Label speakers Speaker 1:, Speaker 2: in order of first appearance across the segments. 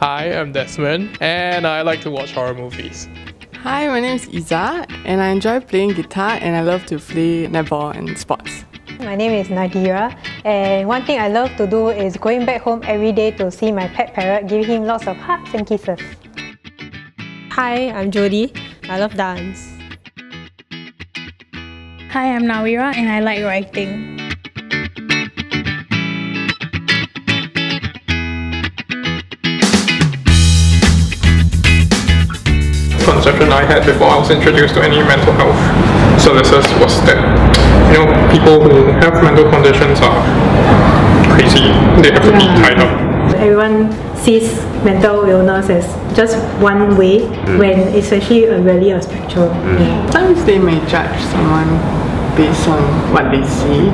Speaker 1: Hi, I'm Desmond, and I like to watch horror movies.
Speaker 2: Hi, my name is Iza, and I enjoy playing guitar and I love to play netball and sports.
Speaker 3: My name is Nadira, and one thing I love to do is going back home every day to see my pet parrot, giving him lots of hugs and kisses.
Speaker 4: Hi, I'm Jody. I love dance.
Speaker 5: Hi, I'm Nawira and I like writing.
Speaker 1: Conception I had before I was introduced to any mental health services was that you know people who have mental conditions are crazy. They have to be tied up.
Speaker 3: Everyone sees mental illness as just one way mm. when it's actually a, really a spectrum. Mm. Yeah.
Speaker 2: Sometimes they may judge someone based on what they see,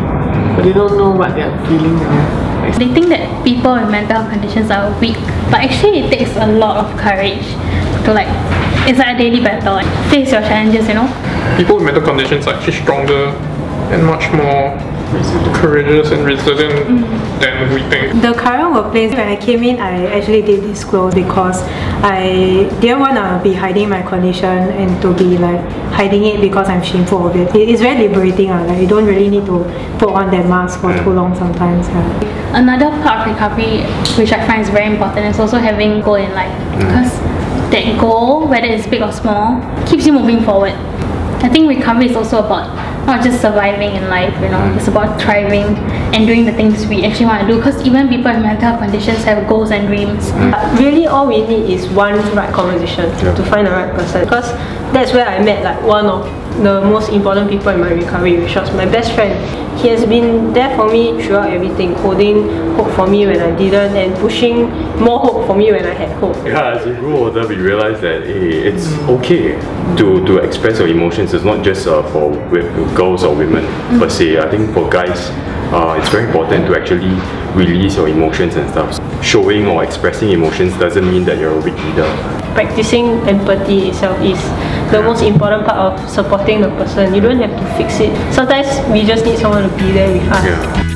Speaker 2: but they don't know what they're feeling. and
Speaker 5: They think that people with mental conditions are weak, but actually it takes a lot of courage to like, it's like a daily battle, face your challenges, you know?
Speaker 1: People with mental conditions are actually stronger and much more courageous and resilient mm. than we think.
Speaker 3: The current workplace, when I came in, I actually did disclose because I didn't want to be hiding my condition and to be like hiding it because I'm shameful of it. It- It's very liberating, uh, like you don't really need to put on that mask for too mm. long sometimes. Yeah.
Speaker 5: Another part of recovery, which I find is very important, is also having goal in life. Mm. Because that goal, whether it's big or small, keeps you moving forward. I think recovery is also about not just surviving in life, you know, it's about thriving and doing the things we actually want to do. Because even people with mental health conditions have goals and dreams.
Speaker 4: Really, all we need is one right conversation to find the right person. Because that's where I met like one of the most important people in my recovery, which was my best friend. He has been there for me throughout everything, holding hope for me when I didn't, and pushing more hope for me when I had hope.
Speaker 6: Yeah, as you grow older, we realize that hey, it's okay to, to express your emotions. It's not just uh, for wi- girls or women per se. I think for guys, uh, it's very important to actually release your emotions and stuff. Showing or expressing emotions doesn't mean that you're a weak leader.
Speaker 4: Practicing empathy itself is the most important part of supporting the person. You don't have to fix it. Sometimes we just need someone to be there with us.
Speaker 6: Yeah.